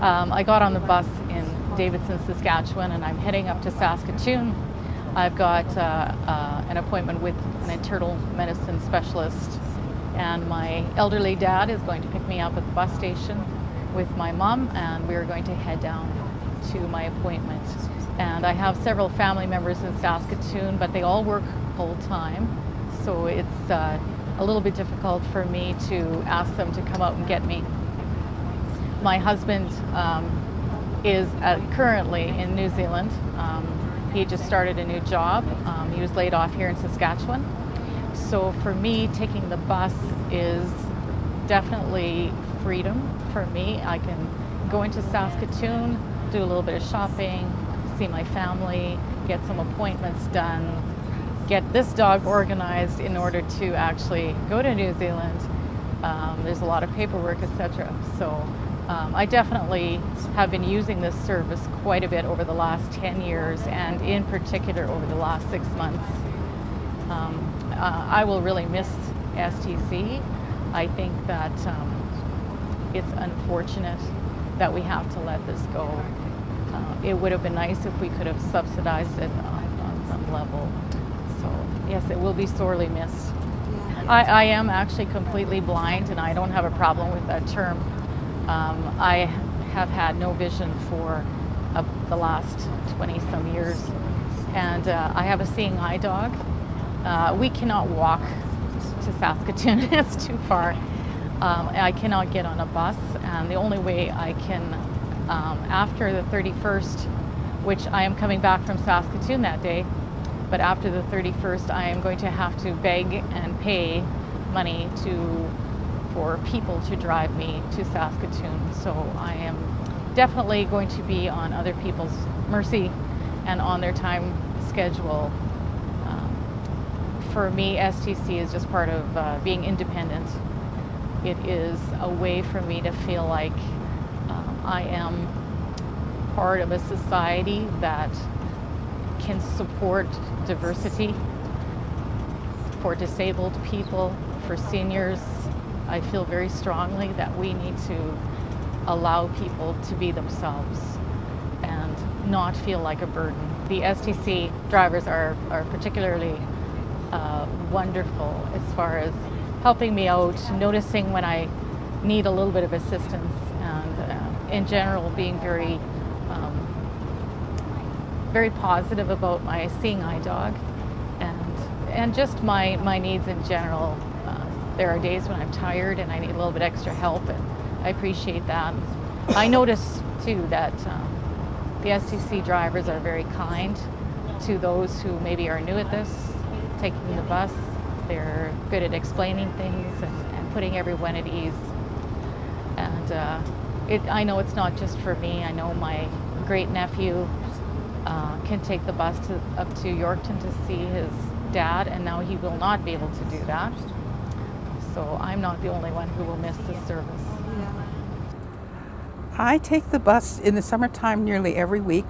Um, I got on the bus in Davidson, Saskatchewan, and I'm heading up to Saskatoon. I've got uh, uh, an appointment with an internal medicine specialist, and my elderly dad is going to pick me up at the bus station with my mom, and we're going to head down to my appointment. And I have several family members in Saskatoon, but they all work full time, so it's uh, a little bit difficult for me to ask them to come out and get me. My husband um, is uh, currently in New Zealand. Um, he just started a new job. Um, he was laid off here in Saskatchewan. So for me, taking the bus is definitely freedom for me. I can go into Saskatoon, do a little bit of shopping, see my family, get some appointments done, get this dog organized in order to actually go to New Zealand. Um, there's a lot of paperwork, etc. So um, I definitely have been using this service quite a bit over the last 10 years and in particular over the last six months. Um, uh, I will really miss STC. I think that um, it's unfortunate that we have to let this go. Uh, it would have been nice if we could have subsidized it on, on some level. So yes, it will be sorely missed. I, I, am actually completely blind and I don't have a problem with that term. Um, I have had no vision for uh, the last 20 some years and uh, I have a seeing eye dog. Uh, we cannot walk to Saskatoon, it's too far. Um, I cannot get on a bus and the only way I can, um, after the 31st, which I am coming back from Saskatoon that day, but after the 31st, I am going to have to beg and pay money to for people to drive me to Saskatoon. So I am definitely going to be on other people's mercy and on their time schedule. Um, for me, STC is just part of uh, being independent. It is a way for me to feel like um, I am part of a society that can support diversity for disabled people, for seniors. I feel very strongly that we need to allow people to be themselves and not feel like a burden. The STC drivers are, are particularly uh, wonderful as far as helping me out, noticing when I need a little bit of assistance, and uh, in general being very very positive about my seeing eye dog and and just my my needs in general. Uh, there are days when I'm tired and I need a little bit extra help, and I appreciate that. I notice too that um, the STC drivers are very kind to those who maybe are new at this, taking the bus. They're good at explaining things and, and putting everyone at ease. And uh, it, I know it's not just for me. I know my great nephew uh, can take the bus to, up to Yorkton to see his dad, and now he will not be able to do that. So I'm not the only one who will miss this service. I take the bus in the summertime nearly every week.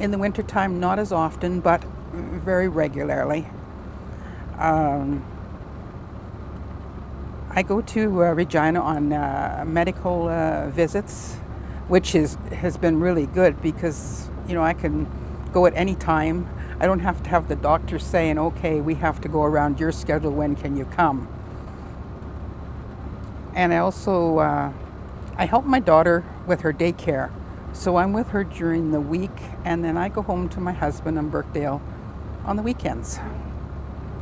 In the wintertime, not as often, but very regularly. Um, I go to uh, Regina on uh, medical uh, visits, which is has been really good because you know, I can go at any time. I don't have to have the doctor saying, okay, we have to go around your schedule, when can you come? And I also, uh, I help my daughter with her daycare. So I'm with her during the week, and then I go home to my husband in Birkdale on the weekends.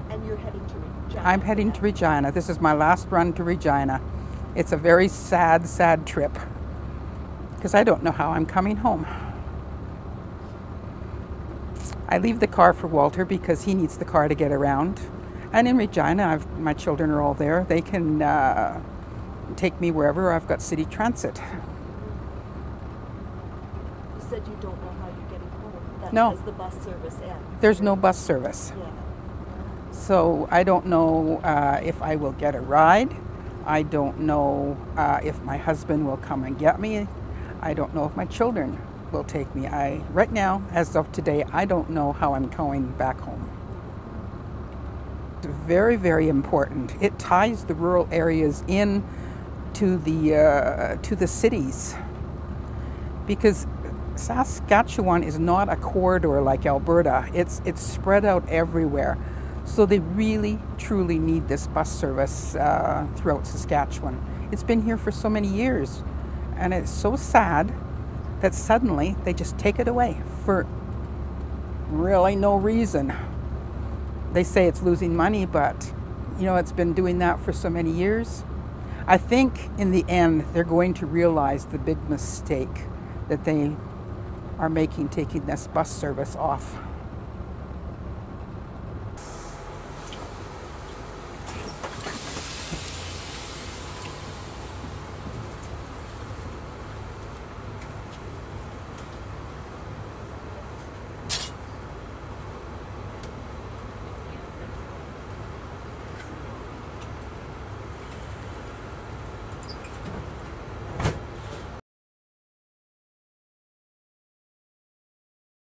And you're heading to Regina? I'm heading to Regina. This is my last run to Regina. It's a very sad, sad trip because I don't know how I'm coming home. I leave the car for Walter because he needs the car to get around. And in Regina, I've, my children are all there. They can uh, take me wherever. I've got city transit. You said you don't know how you're getting home. That's no. The bus service ends. There's no bus service. Yeah. So I don't know uh, if I will get a ride. I don't know uh, if my husband will come and get me. I don't know if my children will take me. I right now, as of today, I don't know how I'm going back home. It's very, very important. It ties the rural areas in to the uh, to the cities. because Saskatchewan is not a corridor like Alberta. It's it's spread out everywhere, so they really truly need this bus service uh, throughout Saskatchewan. It's been here for so many years, and it's so sad that suddenly they just take it away for really no reason. They say it's losing money, but you know it's been doing that for so many years. I think in the end they're going to realize the big mistake that they are making taking this bus service off.